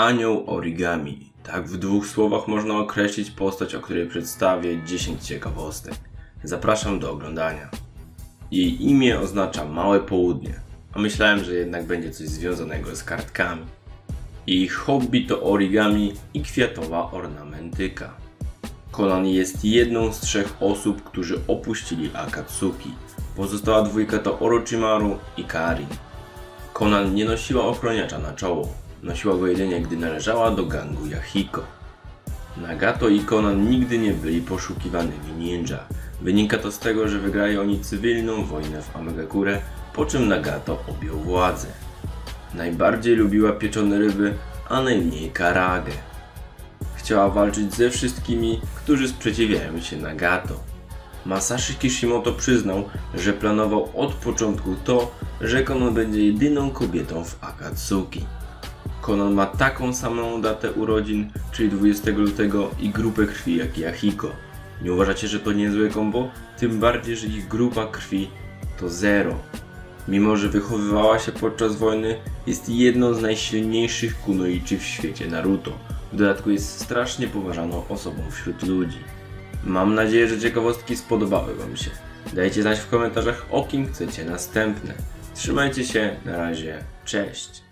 Anioł origami. Tak w dwóch słowach można określić postać, o której przedstawię 10 ciekawostek. Zapraszam do oglądania. Jej imię oznacza małe południe, a myślałem, że jednak będzie coś związanego z kartkami. Jej hobby to origami i kwiatowa ornamentyka. Conan jest jedną z trzech osób, którzy opuścili Akatsuki. Pozostała dwójka to Orochimaru i Karin. Conan nie nosiła ochroniacza na czoło. Nosiła go jedynie, gdy należała do gangu Yahiko. Nagato i Conan nigdy nie byli poszukiwanymi ninja. Wynika to z tego, że wygrali oni cywilną wojnę w Amegakure, po czym Nagato objął władzę. Najbardziej lubiła pieczone ryby, a najmniej karage. Chciała walczyć ze wszystkimi, którzy sprzeciwiają się Nagato. Masashi Kishimoto przyznał, że planował od początku to, że Konan będzie jedyną kobietą w Akatsuki. Konan ma taką samą datę urodzin, czyli 20 lutego i grupę krwi jak Yahiko. Nie uważacie, że to niezłe kombo? Tym bardziej, że ich grupa krwi to zero. Mimo, że wychowywała się podczas wojny, jest jedną z najsilniejszych kunoichi w świecie Naruto. W dodatku jest strasznie poważaną osobą wśród ludzi. Mam nadzieję, że ciekawostki spodobały Wam się. Dajcie znać w komentarzach o kim chcecie następne. Trzymajcie się, na razie, cześć.